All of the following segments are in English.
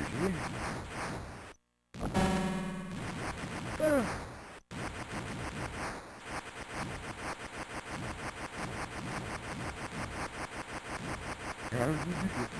Yardım ediyor. Yeah.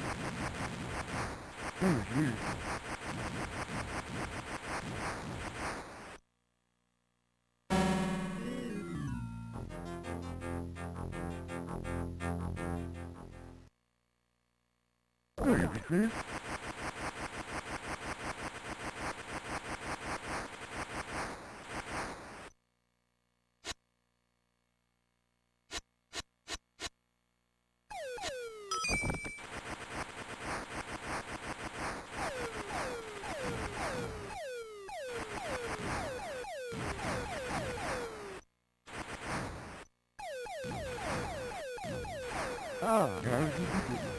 Mm-hmm. Yeah.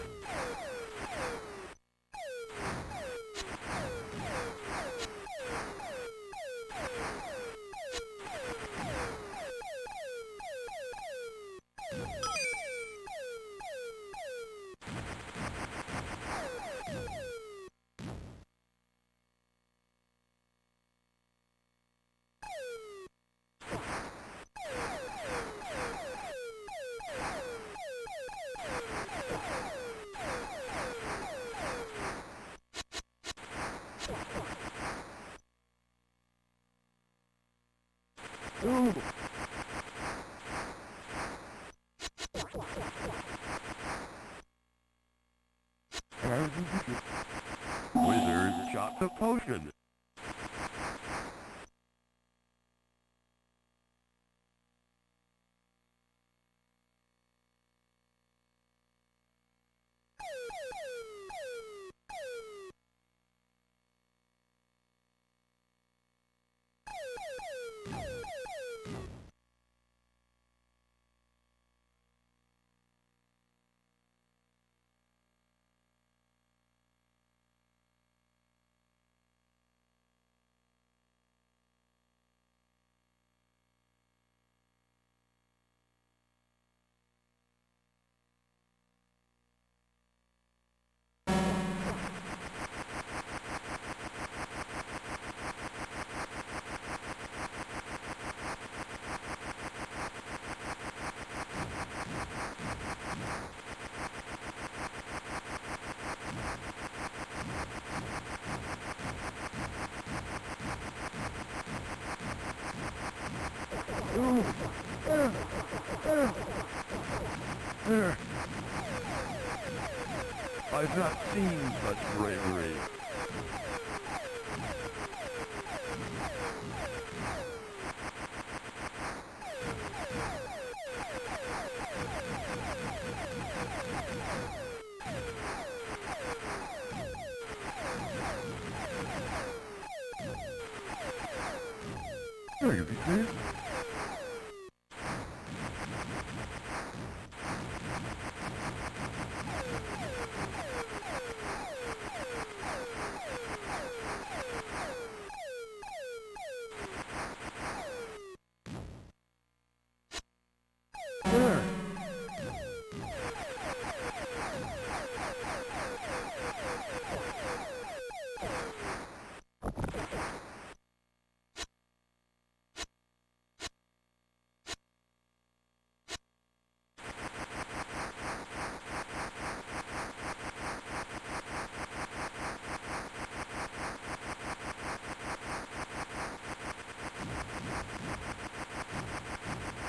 I've not seen such bravery. Bir şey. Uh,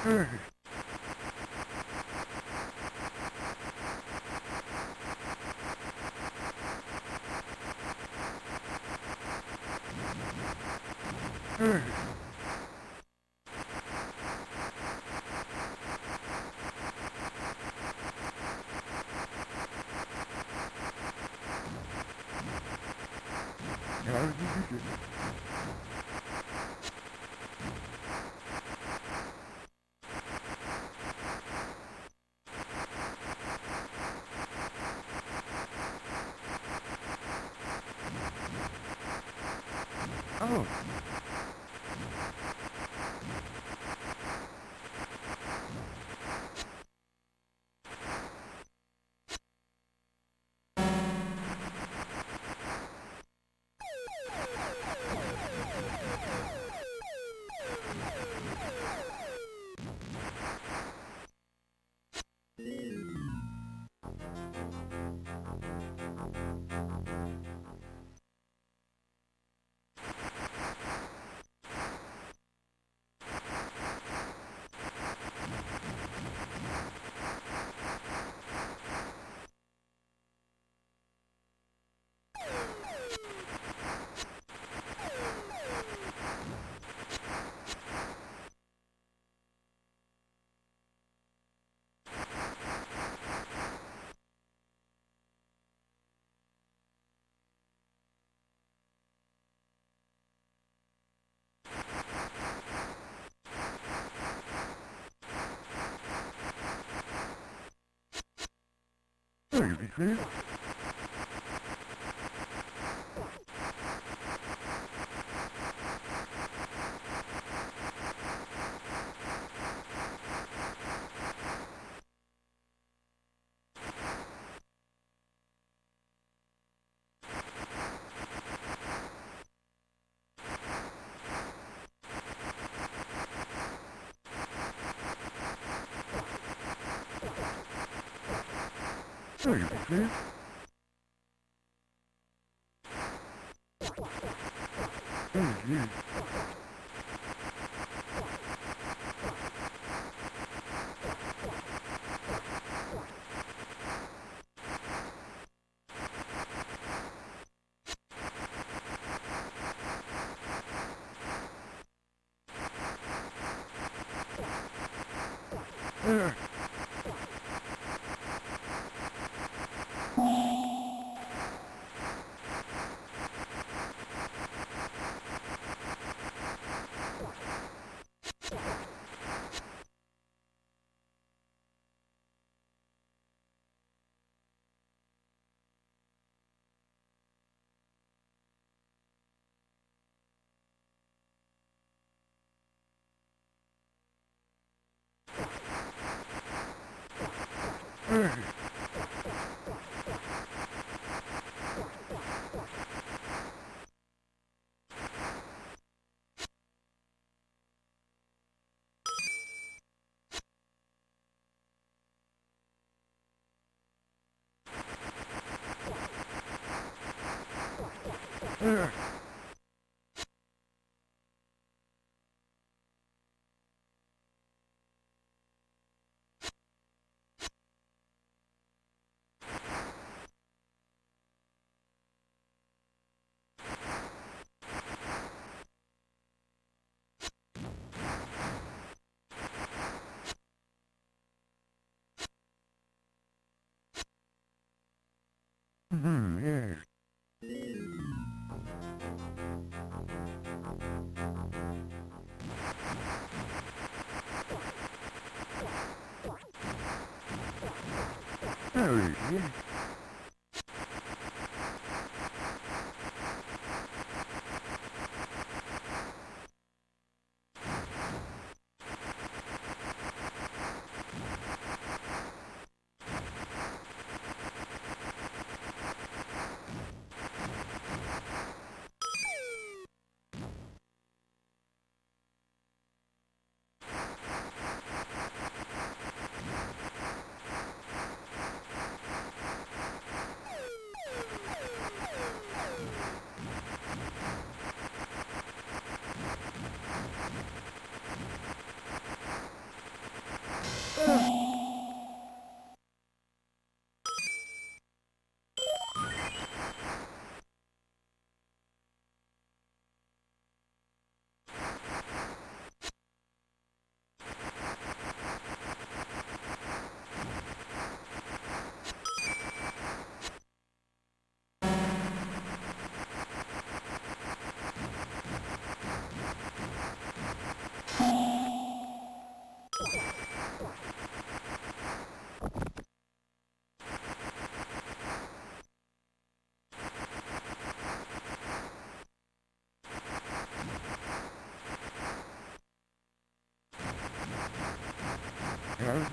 uh, how did you do it? Oh. Oh, you be clear? Oh, you be Oh,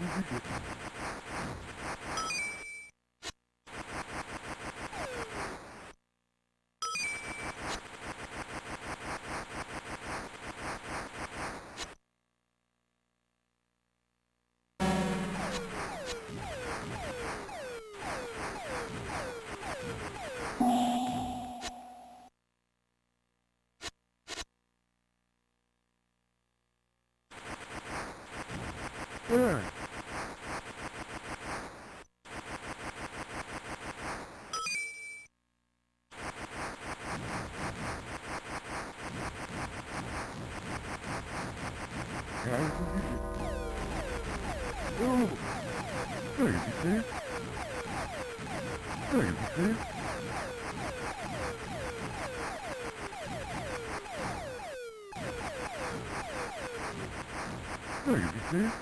ハハハハ! Oh.